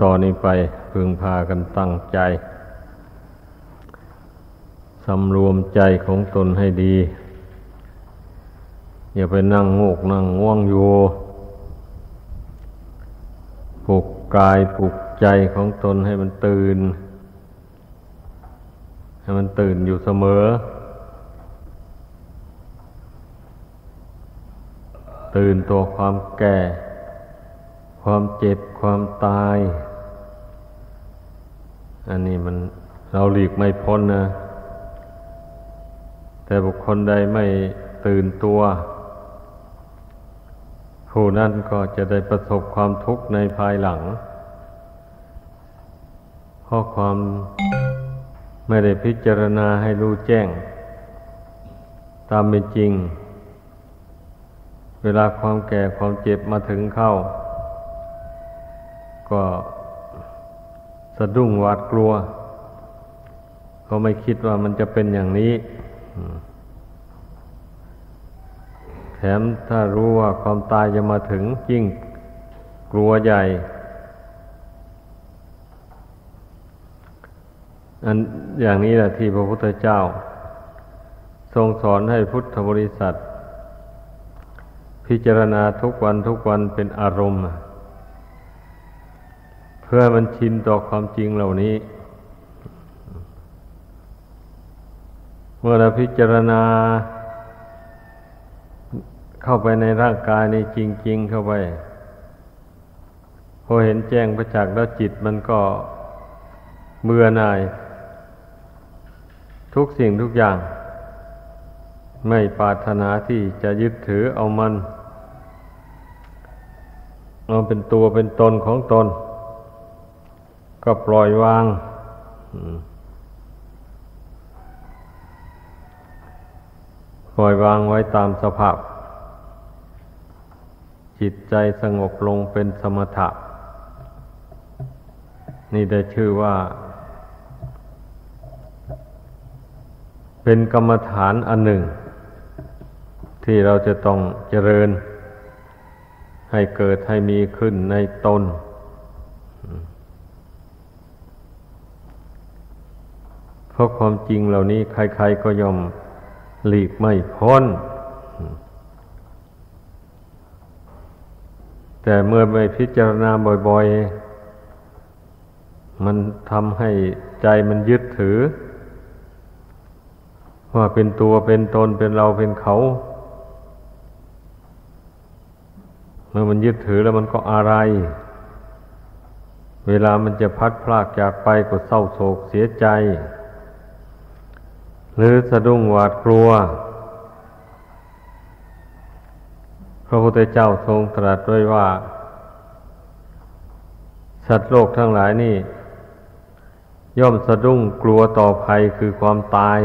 ต่อนนี้ไปพึงพากันตั้งใจ สำรวมใจของตนให้ดี อย่าไปนั่งโงกนั่งง่วงอยู่ปลุกกายปลุกใจของตนให้มันตื่น ให้มันตื่นอยู่เสมอ ตื่นตัวความแก่ ความเจ็บความตาย อันนี้มันเราหลีกไม่พ้นนะ แต่บุคคลใดไม่ตื่นตัว ผู้นั้นก็จะได้ประสบความทุกข์ในภายหลัง เพราะความไม่ได้พิจารณาให้รู้แจ้ง ตามเป็นจริง เวลาความแก่ความเจ็บมาถึงเข้า ก็สะดุ้งหวาดกลัว ก็ไม่คิดว่ามันจะเป็นอย่างนี้ แถมถ้ารู้ว่าความตายจะมาถึงยิ่งกลัวใหญ่ อันอย่างนี้แหละที่พระพุทธเจ้า ทรงสอนให้พุทธบริษัท พิจารณาทุกวันทุกวันเป็นอารมณ์ พื่อมันชินต่อความจริงเหล่านี้ เมื่อเราพิจารณา เข้าไปในร่างกายในจริง ๆ เข้าไป พอเห็นแจ้งประจักษ์แล้วจิตมันก็เบื่อหน่าย ทุกสิ่งทุกอย่าง ไม่ปรารถนาที่จะยึดถือเอามัน เอาเป็นตัวเป็นตนของตน ก็ปล่อยวางปล่อยวางไว้ตามสภาพ จิตใจสงบลงเป็นสมถะ นี่ได้ชื่อว่า เป็นกรรมฐานอันหนึ่ง ที่เราจะต้องเจริญ ให้เกิดให้มีขึ้นในตน เพราะความจริงเหล่านี้ใคร ๆ ก็ยอมหลีกไม่พ้น แต่เมื่อไม่พิจารณาบ่อยๆ มันทำให้ใจมันยึดถือ ว่าเป็นตัวเป็นตนเป็นเราเป็นเขา เมื่อมันยึดถือแล้วมันก็อะไร เวลามันจะพัดพลากจากไปก็เศร้าโศกเสียใจ หรือสะดุ้งหวาดกลัว พระพุทธเจ้าทรงตรัสไว้ว่า สัตว์โลกทั้งหลายนี่ ย่อมสะดุ้งกลัวต่อภัยคือความตาย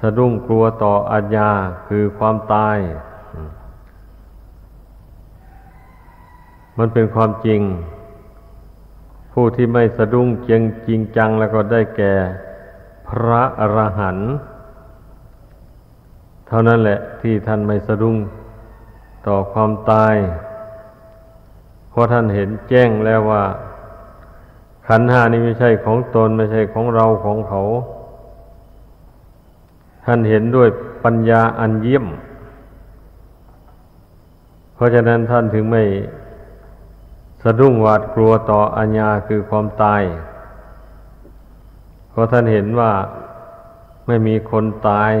สะดุ้งกลัวต่ออาญาคือความตาย มันเป็นความจริง ผู้ที่ไม่สะดุ้งเจียงจริงจังแล้วก็ได้แก่พระอรหันต์เท่านั้นแหละที่ท่านไม่สะดุ้งต่อความตาย เพราะท่านเห็นแจ้งแล้วว่า ขันหานี้ไม่ใช่ของตนไม่ใช่ของเราของเขา ท่านเห็นด้วยปัญญาอันเยี่ยม เพราะฉะนั้นท่านถึงไม่ สะดุ้งหวาดกลัวต่ออัญญาคือความตาย เพราะท่านเห็นว่าไม่มีคนตาย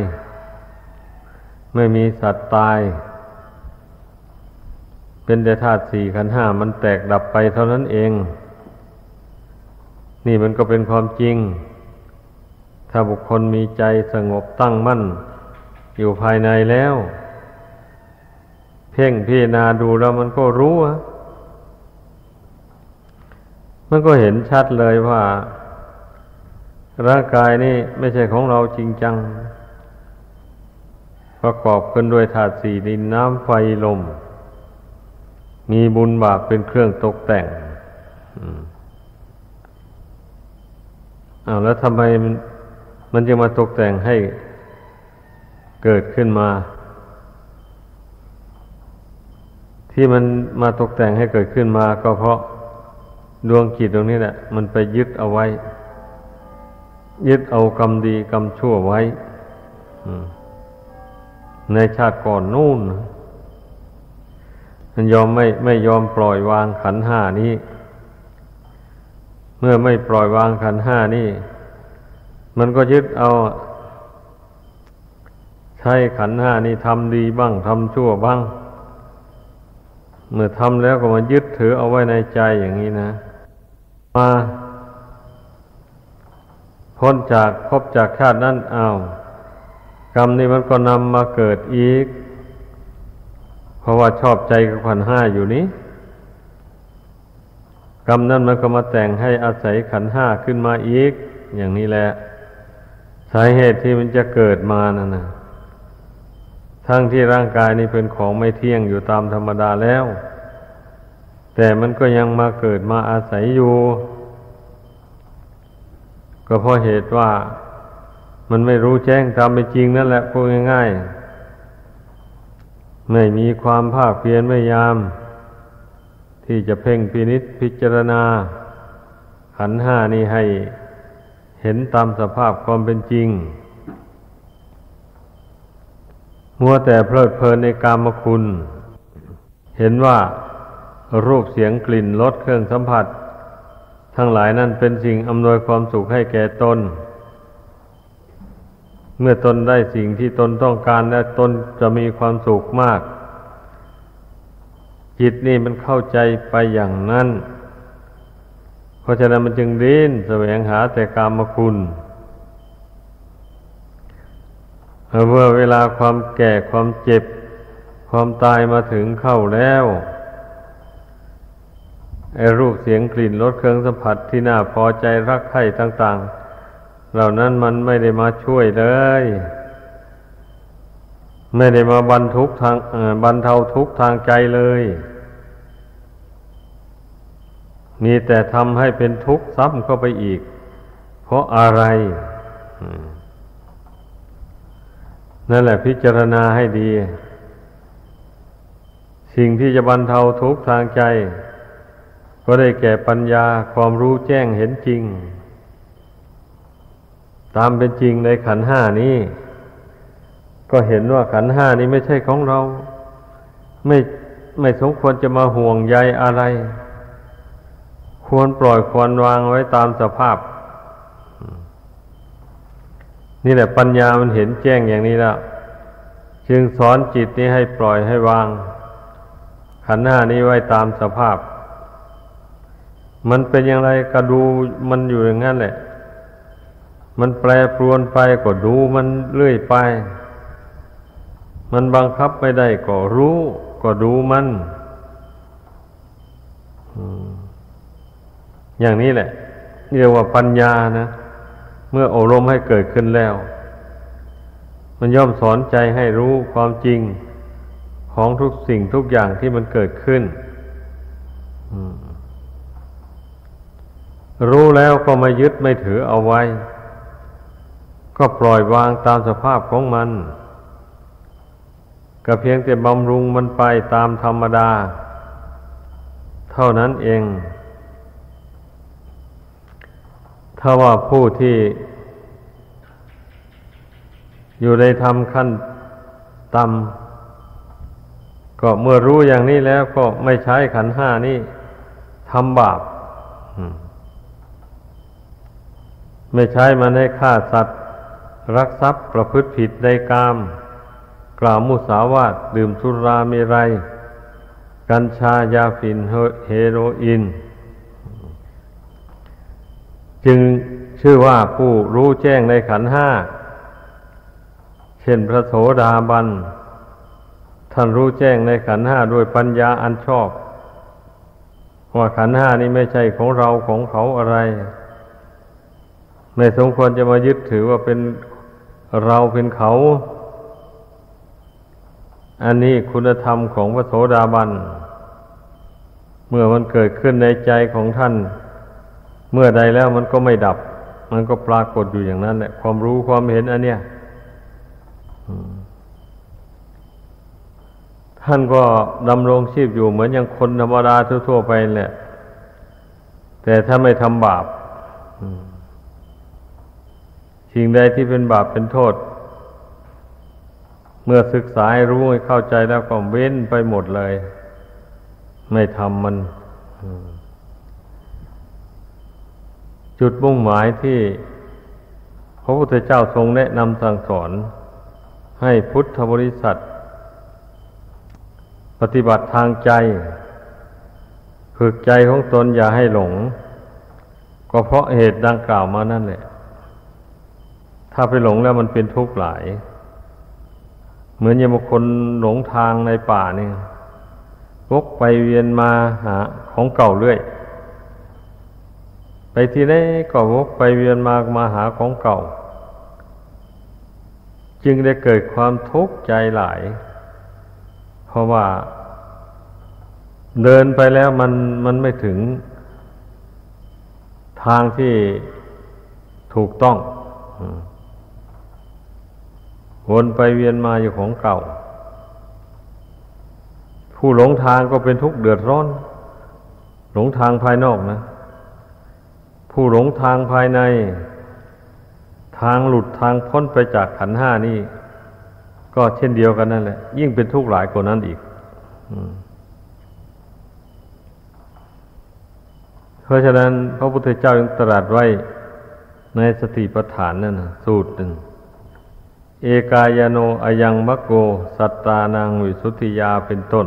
ไม่มีสัตว์ตาย เป็นแต่ธาตุสี่ขันห้ามันแตกดับไปเท่านั้นเอง นี่มันก็เป็นความจริง ถ้าบุคคลมีใจสงบตั้งมั่น อยู่ภายในแล้ว เพ่งพิจารณาดูแล้วมันก็รู้อะ มันก็เห็นชัดเลยว่า ร่างกายนี่ไม่ใช่ของเราจริงจัง ประกอบขึ้นด้วยธาตุสี่ดินน้ำไฟลม มีบุญบาปเป็นเครื่องตกแต่งอ้าวแล้วทำไมมันมันจะมาตกแต่งให้เกิดขึ้นมา ที่มันมาตกแต่งให้เกิดขึ้นมาก็เพราะ ดวงจิตตรงนี้แหละ มันไปยึดเอาไว้ ยึดเอากรรมดีกรรมชั่วไว้ในชาติก่อนนู่นมันยอมไม่ไม่ยอมปล่อยวางขันห้านี้ เมื่อไม่ปล่อยวางขันห้านี้มันก็ยึดเอา ใช้ขันห้านี้ทำดีบ้างทำชั่วบ้าง เมื่อทำแล้วก็มายึดถือเอาไว้ในใจอย่างนี้นะ มาพ้นจากพบจากชาตินั้นเอากรรมนี้มันก็นำมาเกิดอีก เพราะว่าชอบใจกับขันห้าอยู่นี้กรรมนั้นมันก็มาแต่งให้อาศัยขันห้าขึ้นมาอีก อย่างนี้แหละสาเหตุที่มันจะเกิดมานั่นนะทั้งที่ร่างกายนี้เป็นของไม่เที่ยงอยู่ตามธรรมดาแล้ว แต่มันก็ยังมาเกิดมาอาศัยอยู่ ก็เพราะเหตุว่ามันไม่รู้แจ้งตามเป็นจริงนั่นแหละพูดง่ายๆ ไม่มีความภาคเพียรพยายาม ที่จะเพ่งพินิษพิจารณา ขันห้านี้ให้เห็นตามสภาพความเป็นจริง มัวแต่เพลิดเพลินในกามคุณ เห็นว่า รูปเสียงกลิ่นรสเครื่องสัมผัส ทั้งหลายนั่นเป็นสิ่งอำนวยความสุขให้แก่ตน เมื่อตนได้สิ่งที่ตนต้องการและตนจะมีความสุขมาก จิตนี่มันเข้าใจไปอย่างนั้น เพราะฉะนั้นมันจึงดิ้นแสวงหาแต่กามคุณเมื่อเวลาความแก่ความเจ็บ ความตายมาถึงเข้าแล้ว รูปเสียงกลิ่นรสเครื่องสัมผัสที่น่าพอใจรักใคร่ต่าง ๆ เหล่านั้นมันไม่ได้มาช่วยเลย ไม่ได้มาบรรทุกทางบรรเทาทุกทางใจเลย มีแต่ทำให้เป็นทุกข์ซ้ำเข้าไปอีก เพราะอะไรนั่นแหละพิจารณาให้ดี สิ่งที่จะบรรเทาทุกข์ทางใจ ก็ได้แก่ปัญญาความรู้แจ้งเห็นจริง ตามเป็นจริงในขันห้านี้ ก็เห็นว่าขันห้านี้ไม่ใช่ของเรา ไม่ไม่สมควรจะมาห่วงใยอะไร ควรปล่อยควรวางไว้ตามสภาพ นี่แหละปัญญามันเห็นแจ้งอย่างนี้แล้วจึงสอนจิตนี้ให้ปล่อยให้วาง ขันห้านี้ไว้ตามสภาพ มันเป็นอย่างไรก็ดูมันอยู่อย่างนั้นแหละ มันแปรปรวนไปก็ดูมันเรื่อยไป มันบังคับไม่ได้ก็รู้ ก็ดูมัน อย่างนี้แหละเรียกว่าปัญญานะ เมื่ออบรมให้เกิดขึ้นแล้ว มันย่อมสอนใจให้รู้ความจริงของทุกสิ่งทุกอย่างที่มันเกิดขึ้น อืม รู้แล้วก็ไม่ยึดไม่ถือเอาไว้ ก็ปล่อยวางตามสภาพของมัน ก็เพียงแต่บำรุงมันไปตามธรรมดา เท่านั้นเอง ถ้าว่าผู้ที่ อยู่ในธรรมขั้นต่ำก็เมื่อรู้อย่างนี้แล้วก็ไม่ใช้ขันห้านี่ทำบาป ไม่ใช้มันให้ฆ่าสัตว์ รักทรัพย์ประพฤติผิดในกาม กล่าวมุสาวาทดื่มสุราเมรัย กัญชายาฝิ่นเฮโรอีนจึงชื่อว่าผู้รู้แจ้งในขันห้า เช่นพระโสดาบัน ท่านรู้แจ้งในขันห้าด้วยปัญญาอันชอบ ว่าขันห้านี้ไม่ใช่ของเราของเขาอะไร ไม่สมควรจะมายึดถือว่าเป็นเราเป็นเขา อันนี้คุณธรรมของพระโสดาบัน เมื่อมันเกิดขึ้นในใจของท่าน เมื่อใดแล้วมันก็ไม่ดับ มันก็ปรากฏอยู่อย่างนั้นแหละความรู้ความเห็นอันเนี้ยท่านก็ดำรงชีพอยู่เหมือนอย่างคนธรรมดาทั่วๆไปแหละ แต่ถ้าไม่ทำบาป สิ่งใดที่เป็นบาปเป็นโทษ เมื่อศึกษาให้รู้ให้เข้าใจแล้วก็เว้นไปหมดเลย ไม่ทำมัน จุดมุ่งหมายที่พระพุทธเจ้าทรงแนะนำสั่งสอน ให้พุทธบริษัท ปฏิบัติทางใจฝึกใจของตนอย่าให้หลง ก็เพราะเหตุดังกล่าวมานั่นแหละ ถ้าไปหลงแล้วมันเป็นทุกข์หลาย เหมือนอย่างบางคนหลงทางในป่านี่วกไปเวียนมาหาของเก่าเรื่อย ไปที่ไหนก็วกไปเวียนมามาหาของเก่า จึงได้เกิดความทุกข์ใจหลาย เพราะว่า เดินไปแล้วมันมันไม่ถึง ทางที่ถูกต้อง วนไปเวียนมาอยู่ของเก่า ผู้หลงทางก็เป็นทุกข์เดือดร้อน หลงทางภายนอกนะ ผู้หลงทางภายใน ทางหลุดทางพ้นไปจากขันห้านี่ ก็เช่นเดียวกันนั่นแหละ ยิ่งเป็นทุกข์หลายกว่านั้นอีกเพราะฉะนั้นพระพุทธเจ้ายังตรัสไว้ในสติปัฏฐานนั่นนะสูตรหนึ่ง เอกายโนอยังมะโก สัตตานังวิสุทธิยาเป็นต้น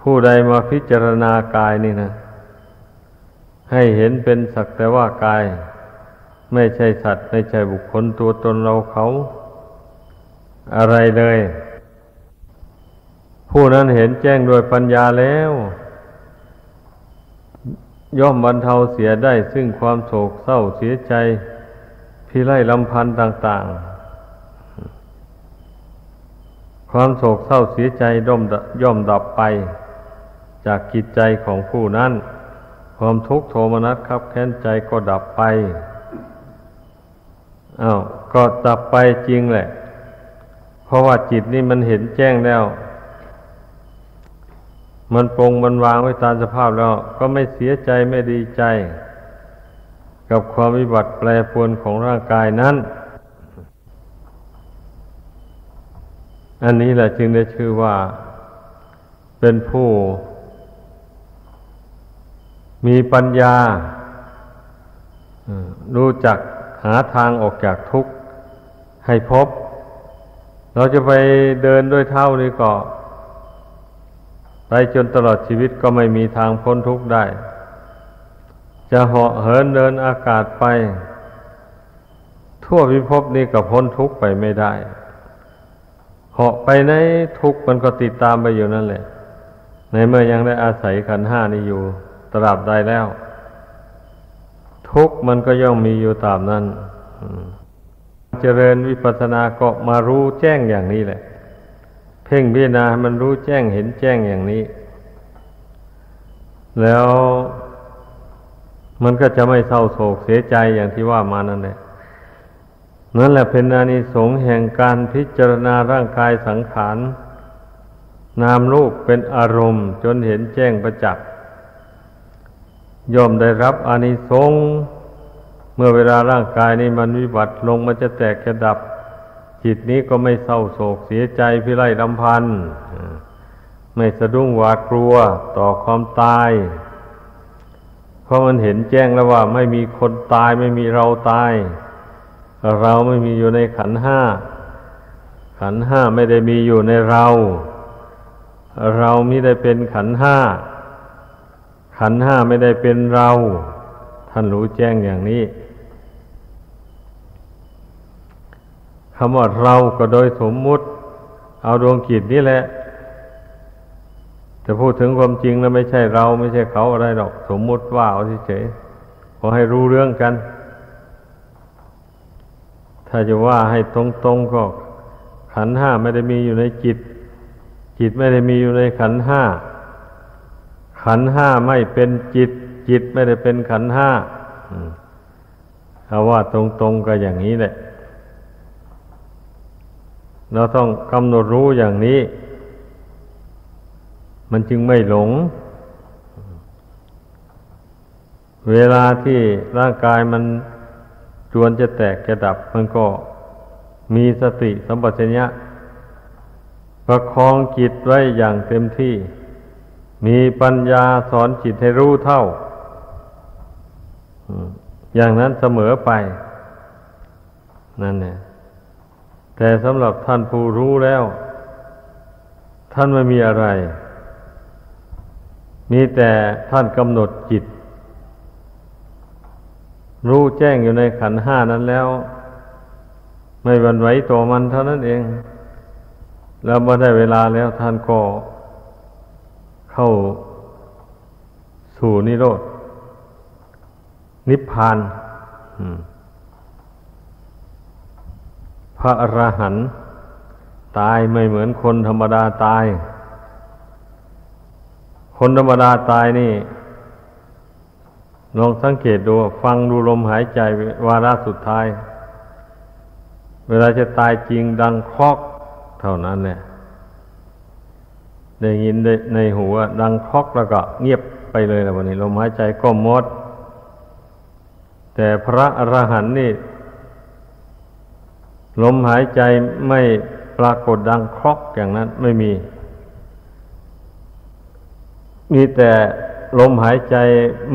ผู้ใดมาพิจารณากายนี่นะ ให้เห็นเป็นสักแต่ว่ากาย ไม่ใช่สัตว์ ไม่ใช่บุคคลตัวตนเราเขา อะไรเลย ผู้นั้นเห็นแจ้งด้วยปัญญาแล้ว ย่อมบรรเทาเสียได้ซึ่งความโศกเศร้าเสียใจ พิไรลำพันธ์ต่าง ๆ ความโศกเศร้าเสียใจย่อมดับไป จากจิตใจของผู้นั้น ความทุกข์โทมนัสครับแค้นใจก็ดับไปอา้าวก็ดับไปจริงแหละ เพราะว่าจิตนี่มันเห็นแจ้งแล้ว มันปรงมันวางไว้ตามสภาพแล้ว ก็ไม่เสียใจไม่ดีใจ กับความวิบัติแปรปรวนของร่างกายนั้น อันนี้แหละจึงได้ชื่อว่าเป็นผู้ มีปัญญา รู้จักหาทางออกจากทุกข์ให้พบ เราจะไปเดินด้วยเท่านี้ก็ ไปจนตลอดชีวิตก็ไม่มีทางพ้นทุกข์ได้ จะเหาะเหินเดินอากาศไป ทั่วพิภพนี้ก็พ้นทุกข์ไปไม่ได้เหาะไปในทุกข์มันก็ติดตามไปอยู่นั่นแหละ ในเมื่อยังได้อาศัยขันห้านี้อยู่ตราบใดแล้ว ทุกมันก็ย่อมมีอยู่ตามนั้นเจริญวิปัสสนาก็มารู้แจ้งอย่างนี้แหละ เพ่งพิจารณามันรู้แจ้งเห็นแจ้งอย่างนี้ แล้วมันก็จะไม่เศร้าโศกเสียใจอย่างที่ว่ามานั่นแหละนั่นแหละเป็นอานิสงส์แห่งการพิจารณาร่างกายสังขาร นามรูปเป็นอารมณ์จนเห็นแจ้งประจักษ์ย่อมได้รับอานิสงส์เมื่อเวลาร่างกายนี้มันวิบัติลงมันจะแตกจะดับ จิตนี้ก็ไม่เศร้าโศกเสียใจพิไรลำพันธ์ไม่สะดุ้งหวาดกลัวต่อความตาย เพราะมันเห็นแจ้งแล้วว่า ไม่มีคนตายไม่มีเราตาย เราไม่มีอยู่ในขันห้า ขันห้าไม่ได้มีอยู่ในเรา เราไม่ได้เป็นขันห้า ขันห้าไม่ได้เป็นเรา ท่านรู้แจ้งอย่างนี้ คำว่าเราก็โดยสมมุติ เอาดวงจิตนี่แหละแต่พูดถึงความจริงแล้วไม่ใช่เราไม่ใช่เขาอะไรหรอก สมมุติว่าเอาเฉยๆขอให้รู้เรื่องกัน ถ้าจะว่าให้ตรงๆก็ขันห้าไม่ได้มีอยู่ในจิต จิตไม่ได้มีอยู่ในขันห้าขันห้าไม่เป็นจิต จิตไม่ได้เป็นขันห้าเอาว่าตรงๆก็อย่างนี้แหละ เราต้องกำหนดรู้อย่างนี้ มันจึงไม่หลง เวลาที่ร่างกายมันจวนจะแตกจะดับ มันก็มีสติสัมปชัญญะประคองจิตไว้อย่างเต็มที่ มีปัญญาสอนจิตให้รู้เท่า อย่างนั้นเสมอไป นั่นเนี่ย แต่สำหรับท่านผู้รู้แล้ว ท่านไม่มีอะไร มีแต่ท่านกำหนดจิต รู้แจ้งอยู่ในขันห้านั้นแล้ว ไม่บันไหวตัวมันเท่านั้นเอง แล้วเมื่อได้เวลาแล้วท่านก็เข้าสู่นิโรธนิพพาน อืม ระอรหันต์ตายไม่เหมือนคนธรรมดาตาย คนธรรมดาตายนี่ลองสังเกตดูฟังดูลมหายใจวาระสุดท้าย เวลาจะตายจริงดังคอกเท่านั้นเนี่ยได้ยินในหูดังคอกแล้วก็เงียบไปเลยแล้ววันนี้ลมหายใจก็หมด แต่พระอรหันต์นี่ ลมหายใจไม่ปรากฏดังครอกอย่างนั้นไม่มี มีแต่ลมหายใจ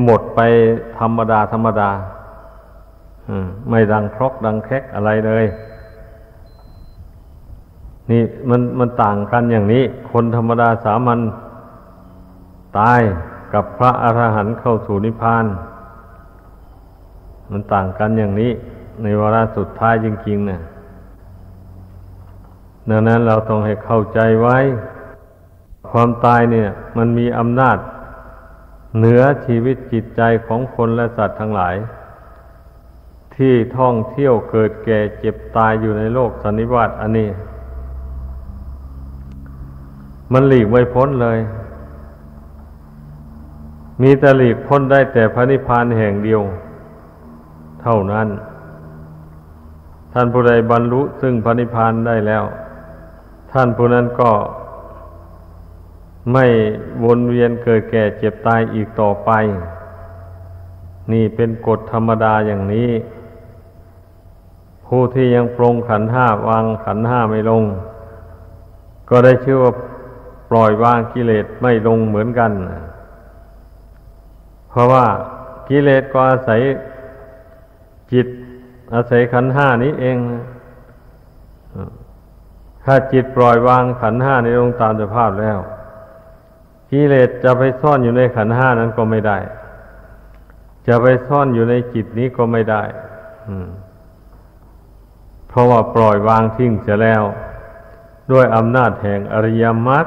หมดไปธรรมดา ธรรมดาไม่ดังครอกดังแคกอะไรเลย นี่มันมันต่างกันอย่างนี้ คนธรรมดาสามัญตายกับพระอรหันต์เข้าสู่นิพพาน มันต่างกันอย่างนี้ ในวาระสุดท้ายจริงๆเนะ่ย ดังนั้นเราต้องให้เข้าใจไว้ ความตายเนี่ย มันมีอำนาจ เหนือชีวิตจิตใจของคนและสัตว์ทั้งหลาย ที่ท่องเที่ยวเกิดแก่เจ็บตายอยู่ในโลกสันนิวาตอันนี้ มันหลีกไม่พ้นเลย มีแต่หลีกพ้นได้แต่พระนิพพานแห่งเดียว เท่านั้น ท่านผู้ใดบรรลุซึ่งพระนิพพานได้แล้ว ท่านผู้นั้นก็ไม่วนเวียนเกิดแก่เจ็บตายอีกต่อไป นี่เป็นกฎธรรมดาอย่างนี้ ผู้ที่ยังปรงขันห้าวางขันห้าไม่ลง ก็ได้ชื่อว่าปล่อยวางกิเลสไม่ลงเหมือนกัน เพราะว่ากิเลสก็อาศัยจิตอาศัยขันห้านี้เอง ถ้าจิตปล่อยวางขันห้าในองค์ตามสภาพแล้วกิเลสจะไปซ่อนอยู่ในขันห้านั้นก็ไม่ได้ จะไปซ่อนอยู่ในจิตนี้ก็ไม่ได้เพราะว่าปล่อยวางทิ้งเสียแล้ว ด้วยอำนาจแห่งอริยมรรค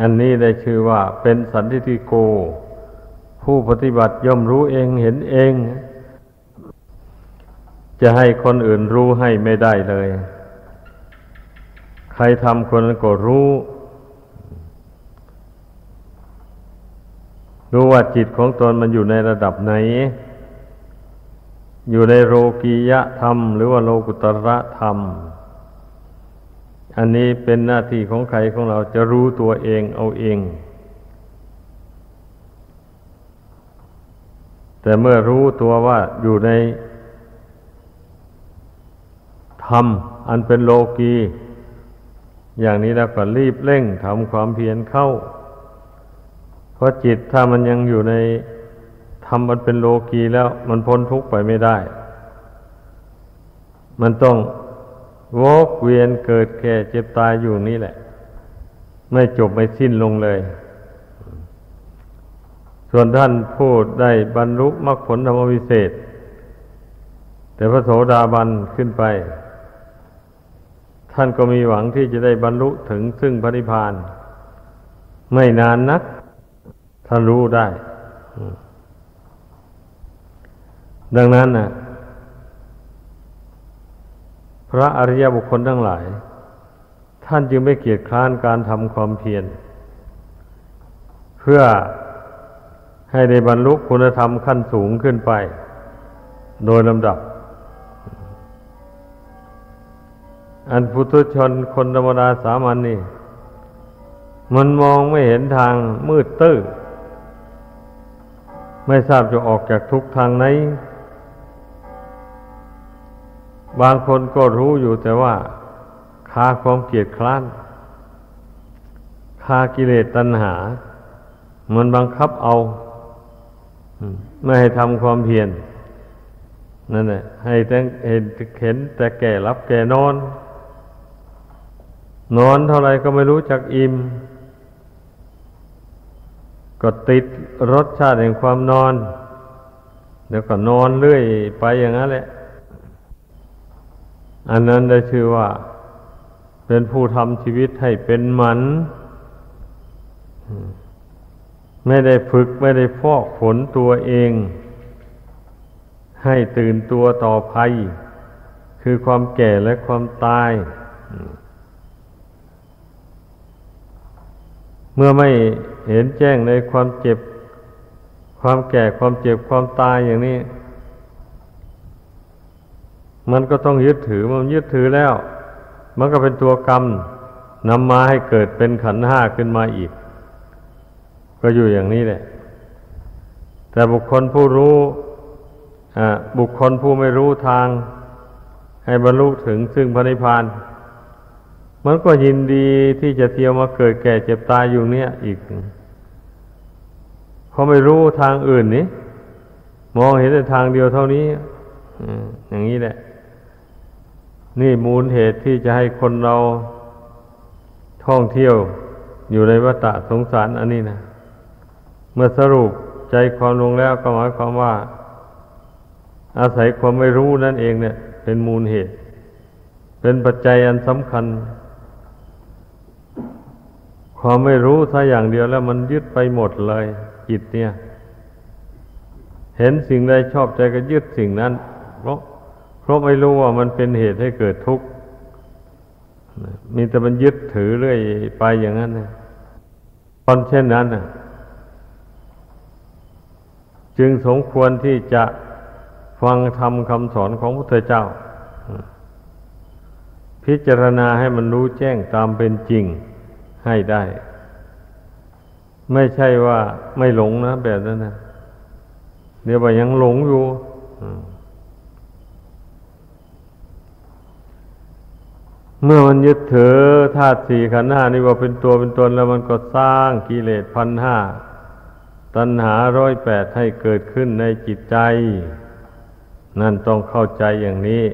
อันนี้ได้ชื่อว่าเป็นสันติโก ผู้ปฏิบัติย่อมรู้เองเห็นเอง จะให้คนอื่นรู้ให้ไม่ได้เลย ใครทำคนนั้นก็รู้ รู้ว่าจิตของตนมันอยู่ในระดับไหน อยู่ในโลกียะธรรม หรือว่าโลกุตระธรรม อันนี้เป็นหน้าที่ของใครของเราจะรู้ตัวเองเอาเองแต่เมื่อรู้ตัวว่าอยู่ใน ธรรม อันเป็นโลกี อย่างนี้แล้วก็รีบเร่งทำความเพียรเข้า เพราะจิตถ้ามันยังอยู่ในธรรมมันเป็นโลกีแล้วมันพ้นทุกข์ไปไม่ได้ มันต้องวกเวียนเกิดแก่เจ็บตายอยู่นี่แหละ ไม่จบไม่สิ้นลงเลย ส่วนท่านพูดได้บรรลุมรรคผลธรรมวิเศษ แต่พระโสดาบันขึ้นไป ท่านก็มีหวังที่จะได้บรรลุถึงซึ่งพระนิพพาน ไม่นานนักท่านรู้ได้ ดังนั้นนะพระอริยบุคคลทั้งหลาย ท่านจึงไม่เกียจคร้านการทำความเพียร เพื่อให้ได้บรรลุคุณธรรมขั้นสูงขึ้นไป โดยลำดับ อันพุทุชนคนธรรมดาสามัญนนี่ มันมองไม่เห็นทางมืดตื้อไม่ทราบจะออกจากทุกทางไหน บางคนก็รู้อยู่แต่ว่าคาความเกียดคร้านคากิเลสตัณหา มันบังคับเอาไม่ให้ทำความเพียรนั่นแหละให้แต่เห็นแต่แก่รับแก่นอน นอนเท่าไรก็ไม่รู้จักอิ่ม ก็ติดรสชาติแห่งความนอน เดี๋ยวก็นอนเรื่อยไปอย่างนั้นแหละ อันนั้นได้ชื่อว่า เป็นผู้ทำชีวิตให้เป็นหมัน ไม่ได้ฝึกไม่ได้ฟอกฝนตัวเอง ให้ตื่นตัวต่อภัย คือความแก่และความตาย เมื่อไม่เห็นแจ้งในความเจ็บ ความแก่ความเจ็บความตายอย่างนี้ มันก็ต้องยึดถือมันยึดถือแล้ว มันก็เป็นตัวกรรมนำมาให้เกิดเป็นขันห้าขึ้นมาอีก ก็อยู่อย่างนี้แหละ แต่บุคคลผู้รู้บุคคลผู้ไม่รู้ทาง ให้บรรลุถึงซึ่งพระนิพพาน มันก็ยินดีที่จะเที่ยวมาเกิดแก่เจ็บตายอยู่เนี่ยอีกเขาไม่รู้ทางอื่นนี่มองเห็นแต่ทางเดียวเท่านี้อย่างนี้แหละ นี่มูลเหตุที่จะให้คนเราท่องเที่ยวอยู่ในวัฏสงสารอันนี้นะเมื่อสรุปใจความลงแล้วก็หมายความว่า อาศัยความไม่รู้นั่นเองเนี่ย เป็นมูลเหตุ เป็นปัจจัยอันสำคัญ ความไม่รู้ถ้าอย่างเดียวแล้วมันยึดไปหมดเลย จิตเนี่ย เห็นสิ่งใดชอบใจก็ยึดสิ่งนั้น เพราะเพราะไม่รู้ว่ามันเป็นเหตุให้เกิดทุกข์มีแต่มันยึดถือเรื่อยไปอย่างนั้นนะตอนเช่นนั้นนะจึงสมควรที่จะฟังธรรมคำสอนของพระพุทธเจ้า พิจารณาให้มันรู้แจ้งตามเป็นจริง ให้ได้ ไม่ใช่ว่าไม่หลงนะแบบนั้นนะเดี๋ยวไปยังหลงอยู่เมื่อมันยึดถือธาตุสี่ขันธ์ห้านี่ว่าเป็นตัวเป็นตนแล้วมันก็สร้างกิเลสพันห้าตัณหาร้อยแปดให้เกิดขึ้นในจิตใจ นั่นต้องเข้าใจอย่างนี้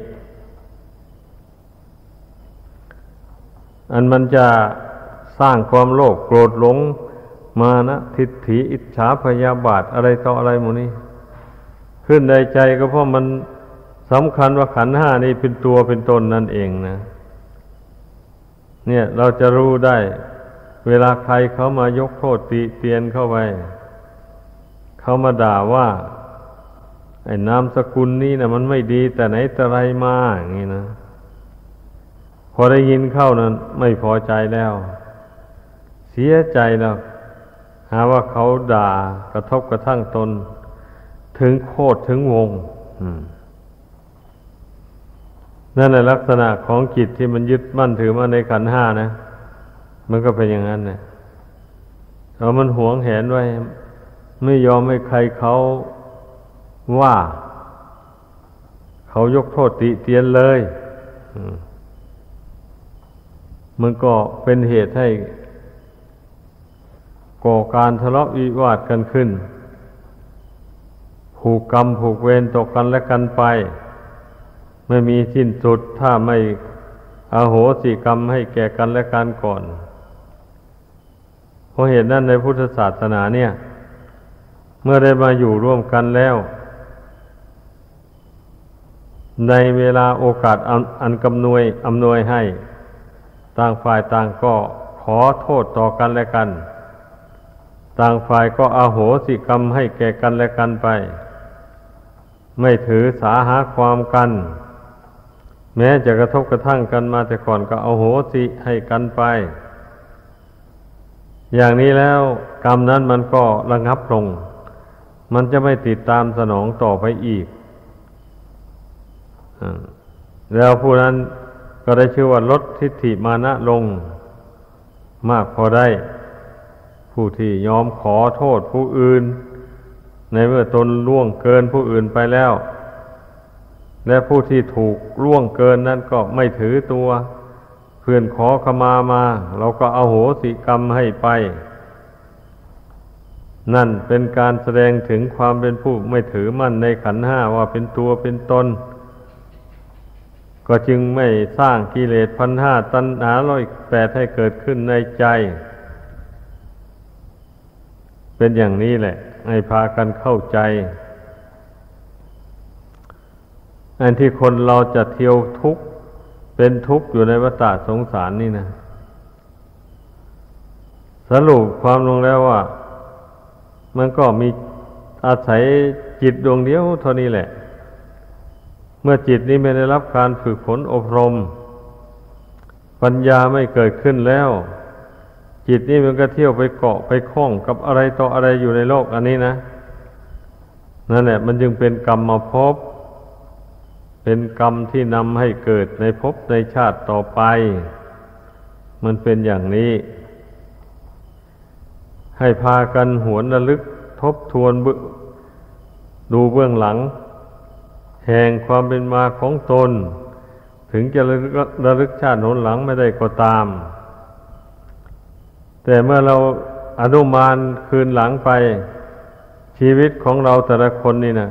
อันมันจะ สร้างความโลภโกรธหลง มานะทิฏฐิอิจฉาพยาบาทอะไรต่ออะไรหมดนี้ ขึ้นในใจก็เพราะมันสำคัญว่าขันห้านี้เป็นตัวเป็นตนนั่นเองนะ เนี่ยเราจะรู้ได้ เวลาใครเขามายกโทษติเตียนเข้าไปเขามาด่าว่า ไอ้นามสกุลนี้นะมันไม่ดีแต่ไหนแต่ไรมาอย่างนี้นะ พอได้ยินเข้านั้น ไม่พอใจแล้ว สียใจแล้วหาว่าเขาด่ากระทบกระทั่งตน ถึงโคตรถึงวงนั่นแหละลักษณะของจิตที่มันยึดมั่นถือมาในขันห้านะ มันก็เป็นอย่างนั้นนะเพรามันหวงแหนไว้ ไม่ยอมให้ใครเขาว่า เขายกโทษติเตียนเลย มันก็เป็นเหตุให้ ก่อการทะเลาะวิวาทกันขึ้น ผูกกรรมผูกเวรตกกันและกันไปไม่มีสิ้นสุดถ้าไม่อโหสิกรรมให้แก่กันและกันก่อน เพราะเหตุนั้นในพุทธศาสนาเนี่ย เมื่อได้มาอยู่ร่วมกันแล้ว ในเวลาโอกาสอันกำนวยอำนวยให้ ต่างฝ่ายต่างก็ขอโทษต่อกันและกัน ต่างฝ่ายก็อาโหสิกรรมให้แก่กันและกันไป ไม่ถือสาหาความกัน แม้จะกระทบกระทั่งกันมาแต่ก่อนก็เอาโหสิให้กันไป อย่างนี้แล้วกรรมนั้นมันก็ระงับลง มันจะไม่ติดตามสนองต่อไปอีกแล้วผู้นั้นก็ได้ชื่อว่าลดทิฏฐิมานะลง มากพอได้ ผู้ที่ยอมขอโทษผู้อื่น ในเมื่อตนล่วงเกินผู้อื่นไปแล้ว และผู้ที่ถูกล่วงเกินนั้นก็ไม่ถือตัว เพื่อนขอขมามา เราก็เอาโหสิกรรมให้ไป นั่นเป็นการแสดงถึงความเป็นผู้ไม่ถือมั่นในขันห้าว่าเป็นตัวเป็นตนก็จึงไม่สร้างกิเลสพันห้าตัณหาร้อยแปดให้เกิดขึ้นในใจ เป็นอย่างนี้แหละ ให้พากันเข้าใจ อันที่คนเราจะเที่ยวทุกข์ เป็นทุกข์อยู่ในวัฏสงสารนี่นะ สรุปความลงแล้วว่า มันก็มีอาศัยจิตดวงเดียวเท่านี้แหละ เมื่อจิตนี้ไม่ได้รับการฝึกฝนอบรม ปัญญาไม่เกิดขึ้นแล้ว จิตนี้มันก็เที่ยวไปเกาะไปคล้องกับอะไรต่ออะไรอยู่ในโลกอันนี้นะนั่นแหละมันจึงเป็นกรรมมาพบ เป็นกรรมที่นำให้เกิดในภพในชาติต่อไป มันเป็นอย่างนี้ ให้พากันหวนระลึกทบทวนดูเบื้องหลัง แห่งความเป็นมาของตน ถึงจะระลึกชาติหนหลังไม่ได้ก็ตาม แต่เมื่อเราอนุมานคืนหลังไป ชีวิตของเราแต่ละคนนี่นะ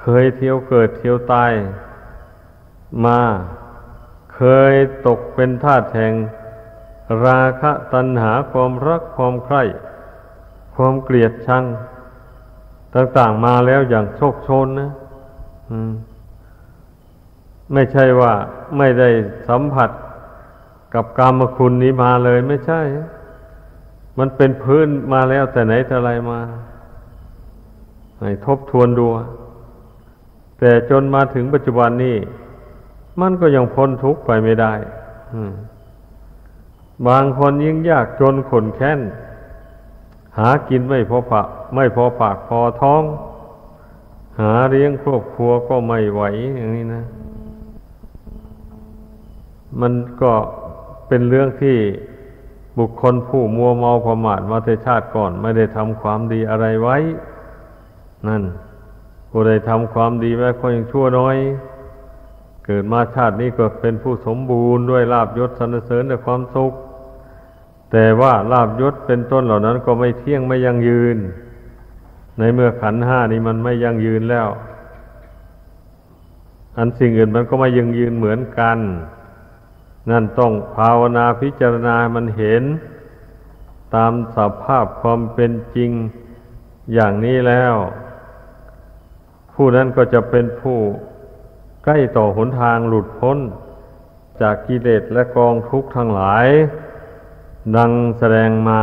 เคยเที่ยวเกิดเที่ยวตายมา เคยตกเป็นทาสแห่ง ราคะตัณหาความรักความใคร่ ความเกลียดชัง ต่างๆมาแล้วอย่างโชคชนนะไม่ใช่ว่าไม่ได้สัมผัสกับกรรมคุณนี้มาเลยไม่ใช่ มันเป็นพื้นมาแล้วแต่ไหนแต่ไรมาให้ทบทวนดู แต่จนมาถึงปัจจุบันนี้ มันก็ยังพ้นทุกข์ไปไม่ได้บางคนยิ่งยากจนขนแค้น หากินไม่พอปากไม่พอปากพอท้อง หาเลี้ยงครอบครัวก็ไม่ไหวอย่างนี้นะ มันก็เป็นเรื่องที่ บุคคลผู้มัวเมาประมาทมาแต่ชาติก่อน ไม่ได้ทำความดีอะไรไว้ นั่นผู้ใดทำความดีไว้ก็ยังชั่วน้อย เกิดมาชาตินี้ก็เป็นผู้สมบูรณ์ด้วยลาบยศสรรเสริญและความสุข แต่ว่าลาบยศเป็นต้นเหล่านั้นก็ไม่เที่ยงไม่ยั่งยืน ในเมื่อขันห้านี้มันไม่ยั่งยืนแล้ว อันสิ่งอื่นมันก็ไม่ยั่งยืนเหมือนกัน นั่นต้องภาวนาพิจารณามันเห็น ตามสภาพความเป็นจริงอย่างนี้แล้ว ผู้นั้นก็จะเป็นผู้ใกล้ต่อหนทางหลุดพ้น จากกิเลสและกองทุกข์ทั้งหลาย ดังแสดงมา